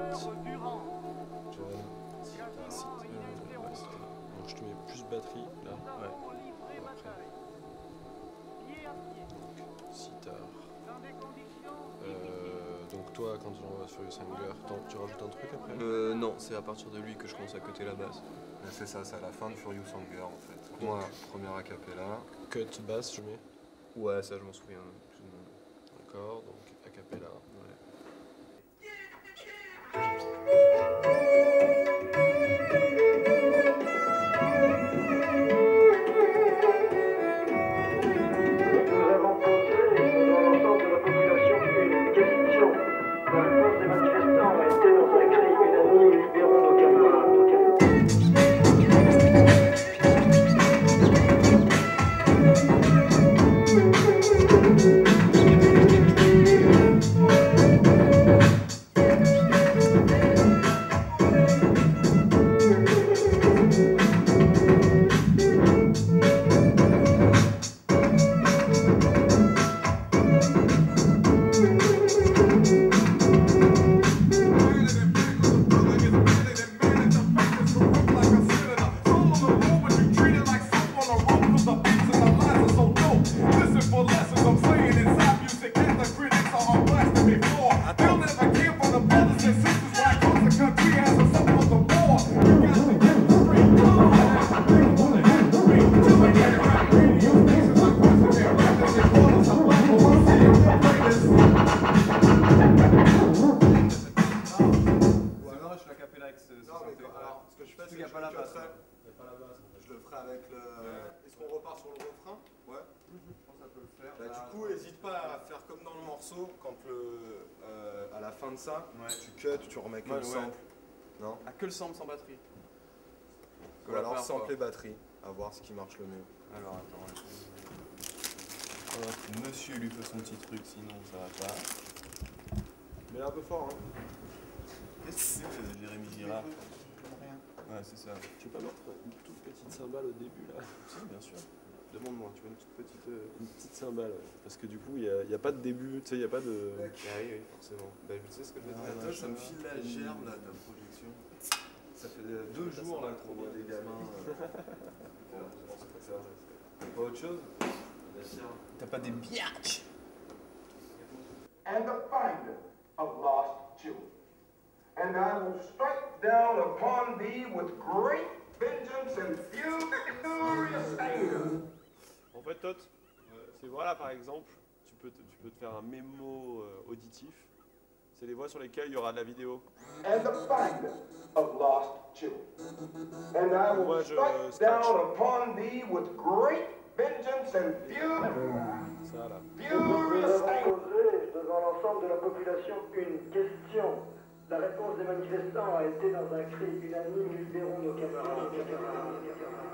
Euh, je te mets plus batterie là. Ouais. Euh, quand on va sur le Sanger, tu rajoutes un truc après? Euh non, c'est à partir de lui que je commence à coter la base. C'est ça, c'est à la fin de Furious Anger en fait. Moi, première acapella. Cut basse, je mets? Ouais, ça je m'en souviens. D'accord, donc acapella. La réponse Je le ferai avec le. Est-ce qu'on repart sur le refrain Ouais. Je pense que ça peut le faire. Bah, du coup, n'hésite pas à faire comme dans le morceau, quand le, euh, à la fin de ça, Ouais. tu cut, tu remets que Ouais, le ouais. sample. Non? Ah, que le sample sans batterie. Ou alors sample quoi. et batterie, à voir ce qui marche le mieux. Alors attends. ouais. Hop, Monsieur lui fait son petit truc, sinon ça va pas. Mais un peu fort, hein. Qu'est-ce que c'est Jérémy Girard Ouais, c'est ça. Tu peux pas mettre une toute petite cymbale au début, là? Si, bien sûr. Demande-moi, tu veux une toute petite. euh, Une petite cymbale, ouais. Parce que du coup, il n'y a, pas de début, tu sais, il n'y a pas de... Ah oui, oui, forcément. Bah, tu sais ce que je vais te Ah, mettre ouais, ça me ça file la gerbe là, ta projection. Ça fait euh, deux jours là qu'on voit des gamins. euh, bon, je pense que ça, c'est- Pas autre chose? T'as pas des biatchs and the finder of lost children. And I will strike down upon thee with great vengeance and anger. En fait, Tot, c'est voilà, par exemple, tu peux, te, tu peux te faire un mémo euh, auditif. C'est les voix sur lesquelles il y aura de la vidéo. And the finder of lost children. And I will Moi, je strike down upon thee with great vengeance and furious anger. posé devant l'ensemble de la population une question. La réponse des manifestants a été dans un cri unanime libérons nos camarades. nos camarades, nos camarades.